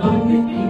Pag-ibig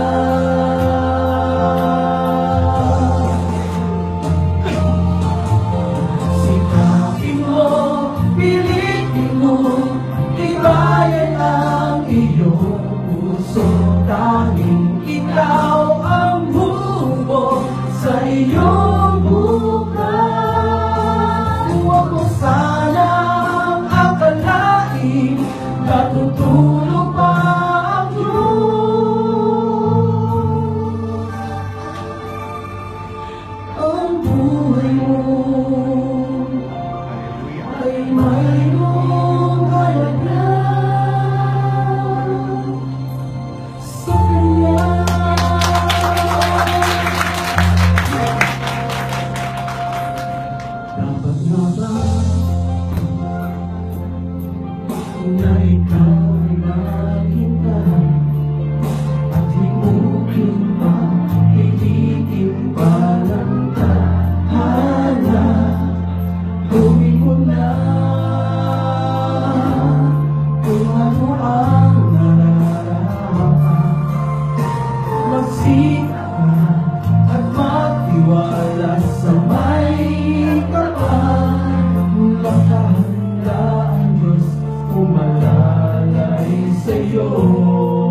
puso Tanging na sa'yo